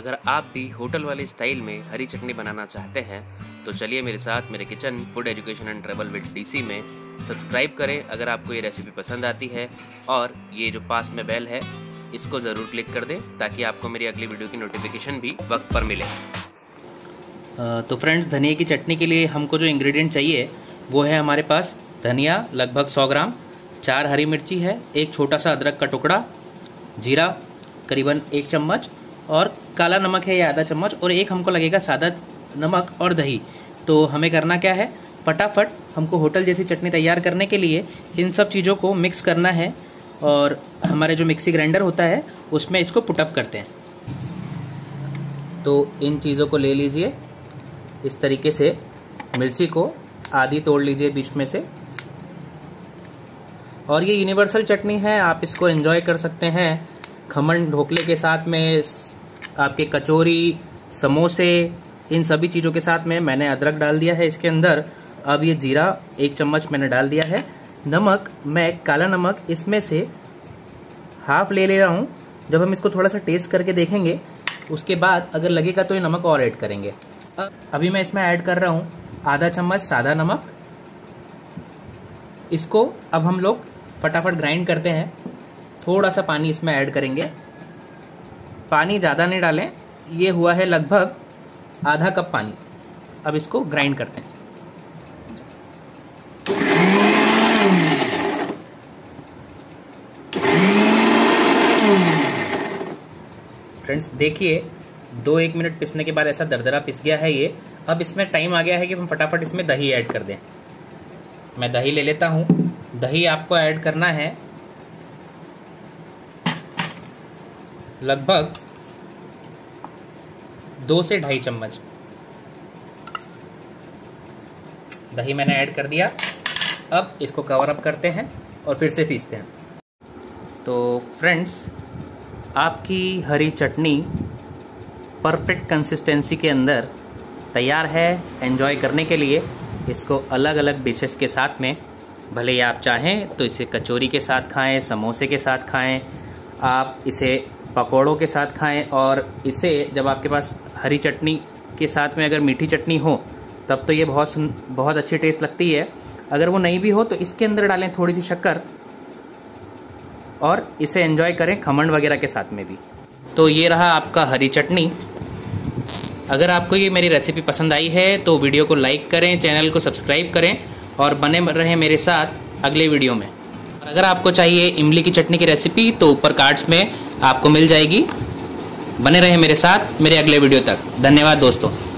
अगर आप भी होटल वाले स्टाइल में हरी चटनी बनाना चाहते हैं तो चलिए मेरे साथ मेरे kitchen food education and travel with DC में सब्सक्राइब करें अगर आपको ये रेसिपी पसंद आती है। और ये जो पास में बेल है, इसको ज़रूर क्लिक कर दें ताकि आपको मेरी अगली वीडियो की नोटिफिकेशन भी वक्त पर मिले। तो फ्रेंड्स धनिया की चटनी के लिए हमको जो इंग्रेडिएंट चाहिए, वो है हमारे पास धनिया, लगभग 100 ग्राम, चार हरी मिर्ची है, एक छोटा सा अदरक का टुकड़ा, जीरा, करीबन एक चम्मच और काला नमक है या आधा चम्मच, और एक हमको लगेगा सादा नमक और दही। तो हमें करना क्या है? फटाफट हमको होटल जैसी चटनी तैयार करने के लिए इन सब चीज़ों को मिक्स करना है, और हमारे जो मिक्सी ग्राइंडर होता है, उसमें इसको पुटअप करते हैं। तो इन चीज़ों को ले लीजिए। इस तरीके से मिर्ची को आधी तोड़ लीजिए बीच में से। और ये यूनिवर्सल चटनी है, आप इसको एंजॉय कर सकते हैं। खमन ढोकले के साथ में आपके कचौरी, समोसे, इन सभी चीज़ों के साथ में मैंने अदरक डाल दिया है इसके अंदर। अब ये जीरा एक चम्मच मैंने डाल दिया है। नमक, मैं काला नमक इसमें से हाफ़ ले ले रहा हूँ। जब हम इसको थोड़ा सा टेस्ट करके देखेंगे, उसके बाद अगर लगेगा तो ये नमक और ऐड करेंगे। अभी मैं इसमें ऐड कर रहा हूँ आधा चम्मच सादा नमक। इसको अब हम लोग फटाफट ग्राइंड करते हैं। थोड़ा सा पानी इसमें ऐड करेंगे। पानी ज़्यादा नहीं डालें, ये हुआ है लगभग आधा कप पानी। अब इसको ग्राइंड करते हैं। फ्रेंड्स, देखिए, दो एक मिनट पिसने के बाद ऐसा दरदरा पिस गया है ये। अब इसमें टाइम आ गया है कि हम फटाफट इसमें दही ऐड कर दें। मैं दही ले लेता हूँ। दही आपको ऐड करना है। लगभग दो से ढाई चम्मच। दही मैंने ऐड कर दिया। अब इसको कवर अप करते हैं और फिर से पीसते हैं। तो फ्रेंड्स आपकी हरी चटनी परफेक्ट कंसिस्टेंसी के अंदर तैयार है एंजॉय करने के लिए। इसको अलग अलग डिशेस के साथ में, भले ही आप चाहें तो इसे कचौरी के साथ खाएँ, समोसे के साथ खाएँ। आप इसे पकौड़ों के साथ खाएँ और इसे जब आपके पास हरी चटनी के साथ में अगर मीठी चटनी हो, तब तो ये बहुत बहुत अच्छी टेस्ट लगती है। अगर वो नहीं भी हो तो इसके अंदर डालें थोड़ी सी शक्कर और इसे एंजॉय करें खमंड वगैरह के साथ में भी। तो ये रहा आपका हरी चटनी। अगर आपको ये मेरी रेसिपी पसंद आई है तो वीडियो को लाइक करें चैनल को सब्सक्राइब करें और बने रहें मेरे साथ अगले वीडियो में। अगर आपको चाहिए इमली की चटनी की रेसिपी तो ऊपर कार्ड्स में आपको मिल जाएगी। बने रहे मेरे साथ मेरे अगले वीडियो तक। धन्यवाद दोस्तों।